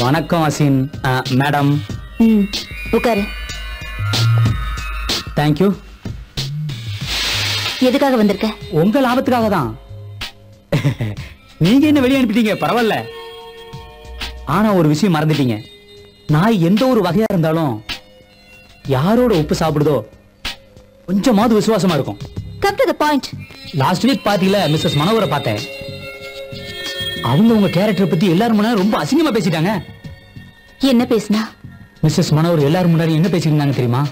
வணக்கம் அசின். மேடம். ம் உட்காரு. தேங்க்யூ எதுக்காக வந்திருக்க? உங்க லாபத்துக்காக தான். நீங்க என்ன வெளியே அனுப்பிட்டீங்க? பரவாயில்ல. ஆனா ஒரு விஷயம் மறந்துட்டீங்க. நாய் எந்த ஒரு வகையா இருந்தாலும் யாரோட உப்பு சாப்பிடுதோ கொஞ்சமாவது விசுவாசமா இருக்கும். Come to the point last week பாத்தீங்களா மிஸ்ஸஸ் மனோகரை பார்த்தேன். அவங்க உங்க கேரக்டர் பத்தி எல்லாரும் முன்னாடி ரொம்ப அசிங்கமா பேசிட்டாங்க. என்ன பேசுனா? மிஸ்ஸஸ் மனோகர் எல்லாரும் முன்னாடி என்ன பேசியிருந்தாங்க தெரியுமா?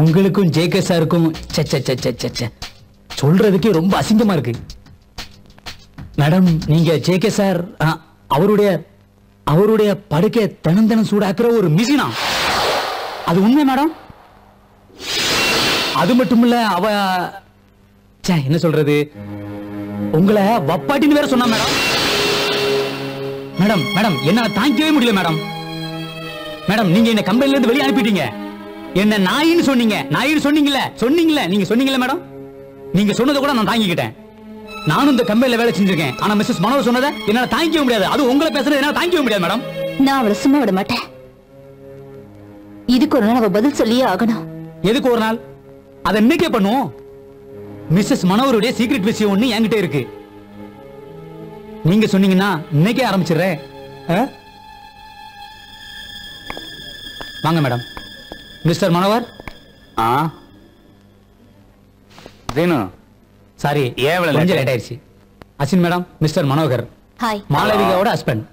உங்களுக்கும் ஜேகே சாருக்கும். சொல்றதுக்கே ரொம்ப அசிங்கமா இருக்கு. மேடம் நீங்க ஜேகே சார் அவருடைய அவருடைய படுக்கை தினம் தினம் சூடாக்குற ஒரு மிஷினா? அது உண்மை மேடம் அது மட்டும் இல்ல அவ என்ன சொல்றது? உங்களை வப்பாட்டின்னு வேற சொன்னா மேடம். மேடம் மேடம் என்ன தாங்கிக்கவே முடியல மேடம். மேடம் நீங்க என்ன கம்பெனில இருந்து வெளியே அனுப்பிட்டீங்க. என்ன நாயின்னு சொன்னீங்க. நாயின்னு சொன்னீங்கல்ல சொன்னீங்கல்ல நீங்க சொன்னீங்கல்ல மேடம்? நீங்க சொன்னதை கூட நான் தாங்கிக்கிட்டேன். நானும் இந்த கம்பெனில வேலை செஞ்சிருக்கேன். ஆனா மிஸ்ஸஸ் மனோர் சொன்னதை என்னால தாங்கிக்க முடியாது. அது உங்களை பேசுறது என்னால தாங்கிக்க முடியாது மேடம். நான் அவளை சும்மா விட மாட்டேன். இதுக்கு ஒரு நாள் அவ பதில் சொல்லியே ஆகணும். எதுக்கு ஒரு நாள்? அதை இன்னைக்கே பண்ணுவோம்? மிஸ்ஸஸ் மனோருடைய சீக்ரெட் விஷயம் ஒண்ணு என்கிட்ட இருக்கு. நீங்க சொன்னீங்கன்னா இன்னைக்கே ஆரம்பிச்சிடுறேன். ஆ? வாங்க மேடம். மிஸ்டர் மனோகர் ஆ? தீனு சாரி இவ்வளவு கொஞ்சம்? லேட் ஆயிடுச்சு Asin madam Mr Manohar. Hi மாளவிகாவோட husband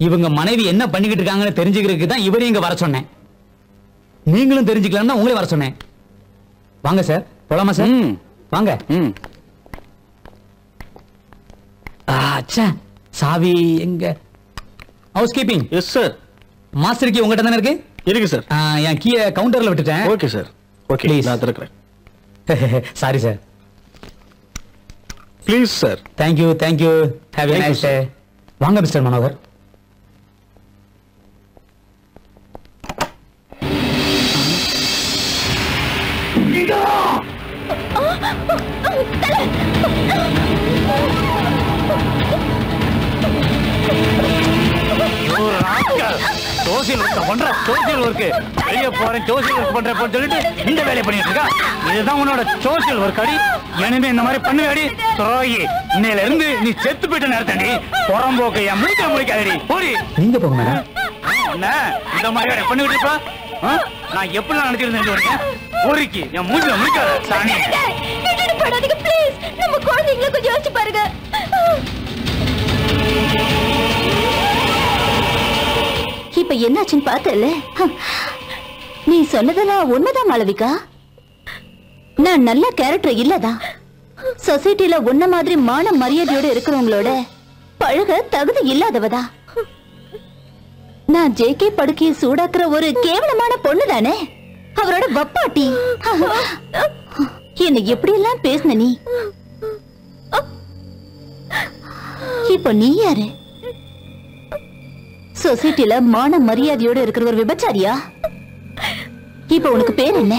இவங்க மனைவி என்ன பண்ணிக்கிட்டு இருக்காங்கன்னு தெரிஞ்சுக்கிறதுக்கு தான் இவரையும் இங்க வர சொன்னேன். நீங்களும் தெரிஞ்சுக்கலாம்னு உங்களே வர சொன்னேன். வாங்க சார் போலாமா சார். வாங்க. ம். ஆ, ச்சே. சாவி எங்க? Housekeeping yes sir master key உங்ககிட்ட தானே இருக்கு? இருக்கு சார் என் கீயை கவுண்டர்ல விட்டுட்டேன். Okay sir okay. நான் திறக்கிறேன். Sorry sir please sir thank you thank you have a nice day வாங்க மிஸ்டர் மனோகர். சோசியல் ஒர்க் பண்ற சோசியல் ஒர்க் வெளிய போறேன் சோசியல் ஒர்க் பண்றேன் சொல்லிட்டு இந்த வேலையை பண்ணிட்டு இருக்கா? இதுதான் உன்னோட சோசியல் ஒர்க் அடி. இனிமே இந்த மாதிரி பண்ணுவேடி துரோகி. இன்னையில இருந்து நீ செத்து போயிட்ட நேரத்தடி புறம்போக்கு என் மூச்சை முடிக்காதடி போடி. நீங்க போங்க மேடம். என்ன? இந்த மாதிரி பண்ணிட்டு இருப்ப? நான் எப்படி நினைச்சிருந்தேன் பொறுக்கி. என் மூஞ்சில முடிக்காத சாணி. இப்ப என்னாச்சுன்னு பார்த்தல நீ சொன்னதெல்லாம் உண்மைதான் மாளவிகா. நான் நல்ல கேரக்டர் இல்லதா சொசைட்டில உன்ன மாதிரி மான மரியாதையோட இருக்கிறவங்களோட பழக தகுதி இல்லாதவதா. நான் ஜே கே படுக்கையை சூடாக்குற ஒரு கேவலமான பொண்ணு தானே அவரோட வப்பாட்டி. என்ன எப்படி எல்லாம் பேசுன நீ? இப்ப நீ யாரு? சொசைட்டில மான மரியாதையோட இருக்கிற ஒரு விபச்சாரியா? இப்ப உனக்கு பேர் என்ன?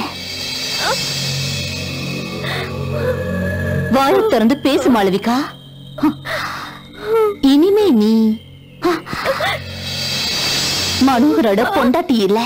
வாயை திறந்து பேசு மாளவிகா. இனிமே நீ மனோகரோட பொண்டாட்டி இல்லை.